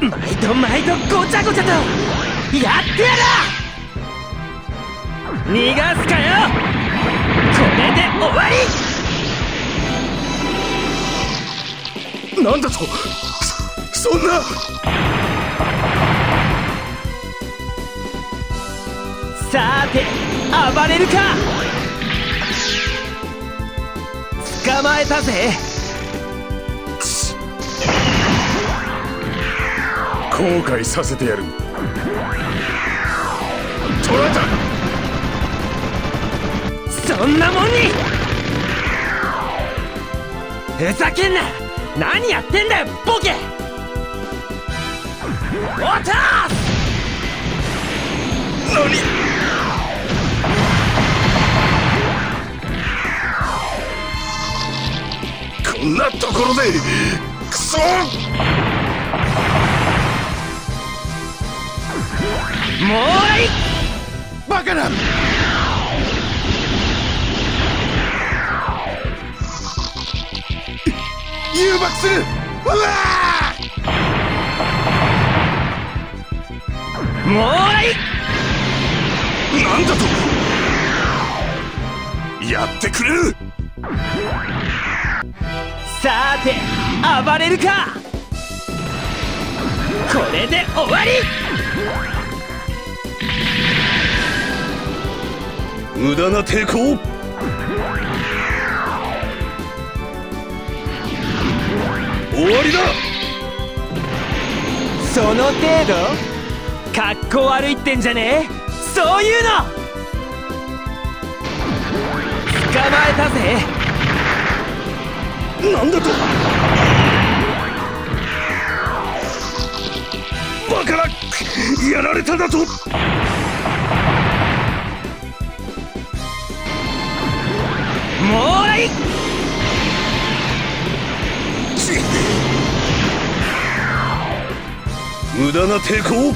毎度毎度ごちゃごちゃとやってやる！逃がすかよ！これで終わり！なんだと？そそんな！さて暴れるか！捕まえたぜ後悔させてやる。取られたそんなもんに。ふざけんな。何やってんだよボケ。おた何。こんなところでクソ。ういバカな。誘爆する。うわもういなんだと。やってくれる。さて暴れるか。これで終わり無駄な抵抗。終わりだ。その程度？かっこ悪いってんじゃねえ？そういうの！捕まえたぜ。なんだと。バカなやられただと無駄な抵抗